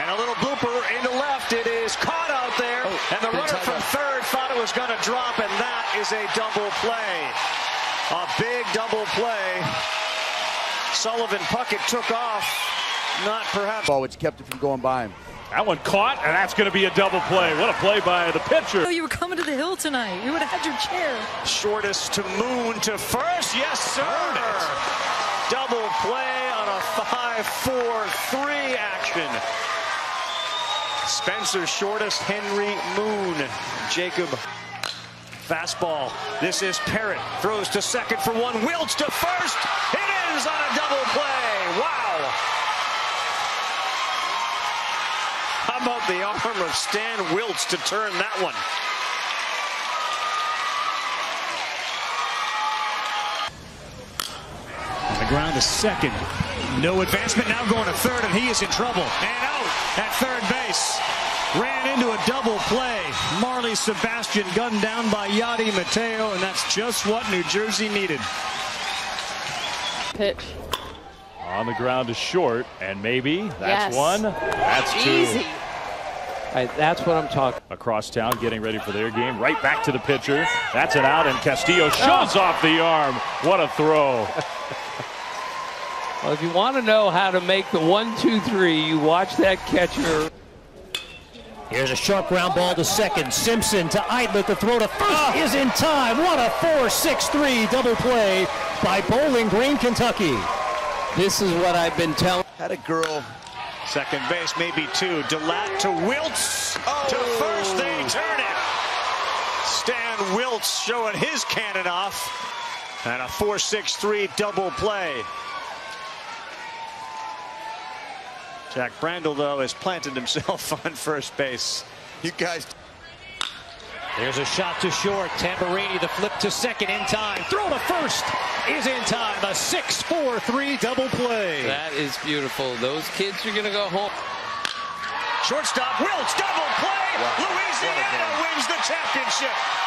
And a little blooper into left. It is caught out there. Oh, and the runner from timeout. third thought it was going to drop, and that is a double play. A big double play. Sullivan Puckett took off. Not perhaps. ball, which kept it from going by him. That one caught, and that's going to be a double play. What a play by the pitcher. Oh, you were coming to the hill tonight. You would have had your chair. Shortest to Moon to first. Yes, sir. Double play on a 5-4-3 action. Spencer Shortest, Henry Moon, Jacob. Fastball. This is Perrot. Throws to second for one. Wilts to first. It is on a double play. Wow. How about the arm of Stan Wilts to turn that one? On the ground to second. No advancement now going to third, and he is in trouble. And out at third base. Ran into a double play. Marley Sebastian gunned down by Yadi Mateo, and that's just what New Jersey needed. Pitch. On the ground to short, and maybe that's Yes. one. That's two. Easy. that's what I'm talking. Across town, getting ready for their game. Right back to the pitcher. That's an out, and Castillo shoves oh. off the arm. What a throw. Well, if you want to know how to make the one, two, three, you watch that catcher. Here's a sharp ground ball to second. Simpson to Eidler. The throw to first ah. is in time. What a 4-6-3 double play by Bowling Green, Kentucky. This is what I've been telling. Had a girl. Second base, maybe two. Delat to Wilts. To oh. first, they turn it. Stan Wilts showing his cannon off. And a 4-6-3 double play. Jack Brandel, though, has planted himself on first base. You guys. There's a shot to short. Tamburini, the flip to second in time. Throw to first is in time. A 6-4-3 double play. That is beautiful. Those kids are going to go home. Shortstop, Wilts, double play. Wow. Louisiana wins the championship.